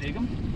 take them.